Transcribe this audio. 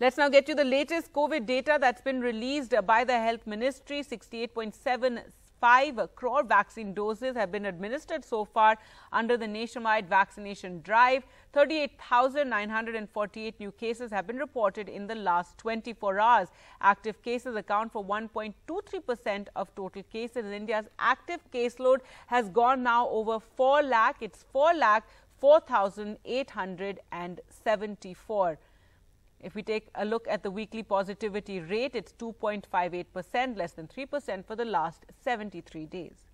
Let's now get you the latest COVID data that's been released by the Health Ministry. 68.75 crore vaccine doses have been administered so far under the nationwide vaccination drive. 38,948 new cases have been reported in the last 24 hours. Active cases account for 1.23% of total cases. India's active caseload has gone now over 4 lakh. It's 4 lakh 4,874. If we take a look at the weekly positivity rate, it's 2.58%, less than 3% for the last 73 days.